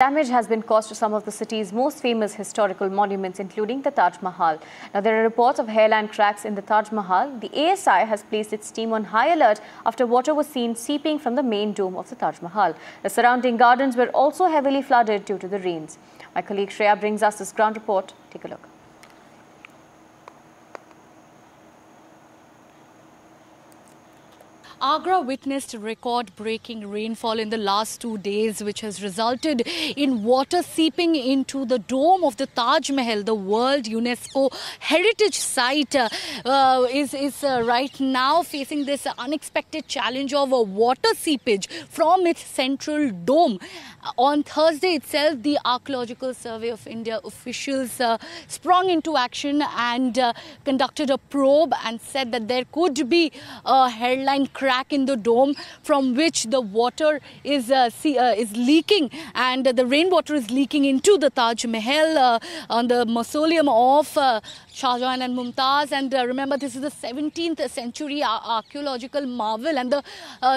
Damage has been caused to some of the city's most famous historical monuments, including the Taj Mahal. Now, there are reports of hairline cracks in the Taj Mahal. The ASI has placed its team on high alert after water was seen seeping from the main dome of the Taj Mahal. The surrounding gardens were also heavily flooded due to the rains. My colleague Shreya brings us this ground report. Take a look. Agra witnessed record-breaking rainfall in the last two days, which has resulted in water seeping into the dome of the Taj Mahal, the World UNESCO Heritage Site, uh, is, is uh, right now facing this unexpected challenge of a water seepage from its central dome. On Thursday itself, the Archaeological Survey of India officials uh, sprung into action and uh, conducted a probe and said that there could be a hairline crack in the dome from which the water is uh, see, uh, is leaking. And the rainwater is leaking into the Taj Mahal uh, on the mausoleum of uh, Shah Jahan and Mumtaz. And remember, this is the 17th century archaeological marvel, and the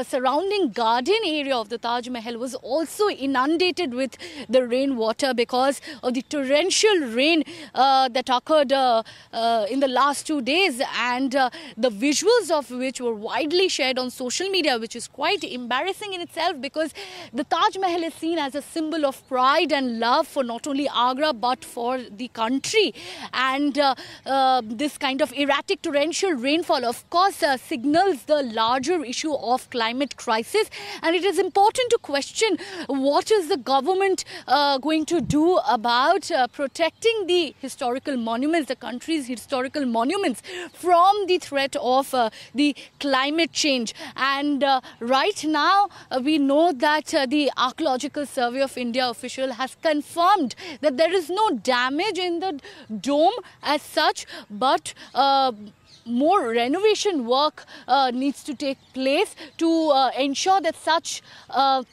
surrounding garden area of the Taj Mahal was also inundated with the rainwater because of the torrential rain uh, that occurred uh, uh, in the last two days. And uh, the visuals of which were widely shared on social media which is quite embarrassing in itself because the Taj Mahal is seen as a symbol of pride and love for not only Agra but for the country. And uh, uh, this kind of erratic torrential rainfall of course signals the larger issue of climate crisis and it is important to question what is the government uh, going to do about uh, protecting the historical monuments, the country's historical monuments, from the threat of uh, the climate change? And uh, right now, uh, we know that uh, the Archaeological Survey of India official has confirmed that there is no damage in the dome as such, but more renovation work uh, needs to take place to uh, ensure that such uh,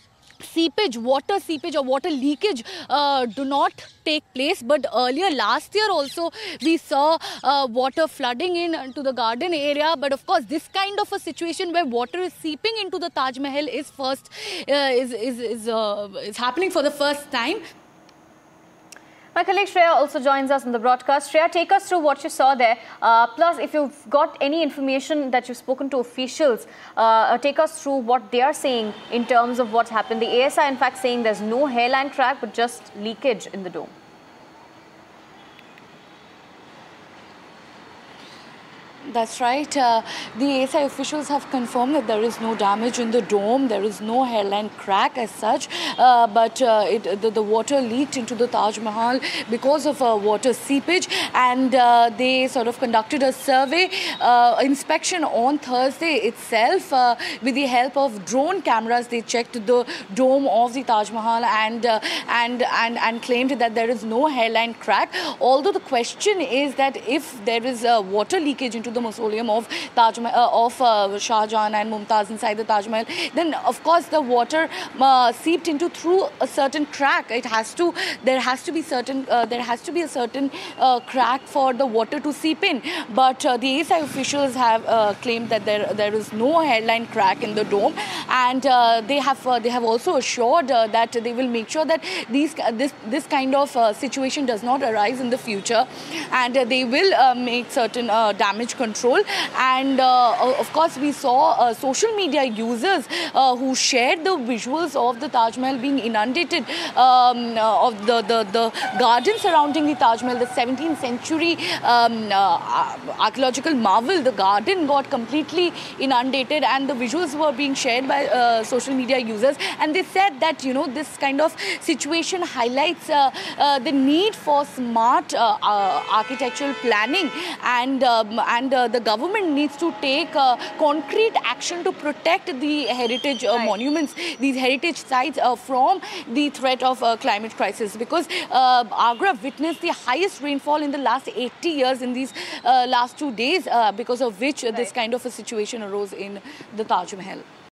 seepage, water seepage or water leakage uh, do not take place. But earlier last year also we saw uh, water flooding in into the garden area. But of course this kind of a situation where water is seeping into the Taj Mahal is first uh, is is is, uh, is happening for the first time. My colleague Shreya also joins us on the broadcast. Shreya, take us through what you saw there. Uh, plus, if you've got any information that you've spoken to officials, uh, uh take us through what they are saying in terms of what's happened. The ASI, in fact, saying there's no hairline crack, but just leakage in the dome. That's right. Uh, the ASI officials have confirmed that there is no damage in the dome. There is no hairline crack as such. Uh, but uh, it, the, the, water leaked into the Taj Mahal because of uh, water seepage. And uh, they sort of conducted a survey uh, inspection on Thursday itself with the help of drone cameras. They checked the dome of the Taj Mahal and, and, and, and claimed that there is no hairline crack. Although the question is that if there is a water leakage into the mausoleum of Taj Mahal, uh, of uh, Shah Jahan and Mumtaz inside the Taj Mahal, then of course the water uh, seeped into through a certain crack. It has to, there has to be certain, uh, there has to be a certain uh, crack for the water to seep in. But uh, the ASI officials have claimed that there there is no hairline crack in the dome, and they have they have also assured that they will make sure that these this this kind of situation does not arise in the future, and they will make certain damage control. And uh, of course, we saw uh, social media users uh, who shared the visuals of the Taj Mahal being inundated um, of the, the, the garden surrounding the Taj Mahal, the 17th century um, archaeological marvel. The garden got completely inundated and the visuals were being shared by social media users. And they said that, you know, this kind of situation highlights uh, uh, the need for smart uh, architectural planning and um, and uh, the government needs to take uh, concrete action to protect the heritage uh, right. monuments, these heritage sites from the threat of climate crisis. Because Agra witnessed the highest rainfall in the last 80 years in these last two days, because of which right. this kind of a situation arose in the Taj Mahal.